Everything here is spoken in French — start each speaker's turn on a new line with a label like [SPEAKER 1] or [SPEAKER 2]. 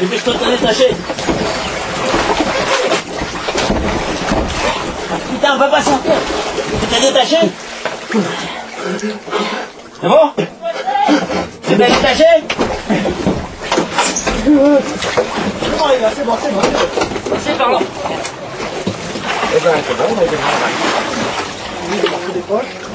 [SPEAKER 1] Dépêche-toi de te détacher. Putain, on va pas sortir. Tu t'es détaché C'est bon? Tu t'es détaché?
[SPEAKER 2] C'est bon, c'est bon, c'est bon.
[SPEAKER 1] C'est par là.
[SPEAKER 2] Eh ben, c'est bon, on a des poches.